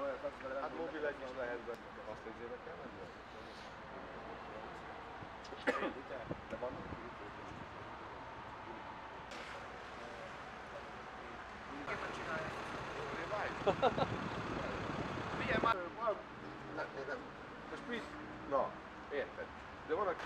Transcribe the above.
akarsz vele Hát mobil egy is lehet benne. Azt izébe kell menni? De van Figyelj már! Van... Ne, ne, nem. Most mit? Na, érted. De van, aki...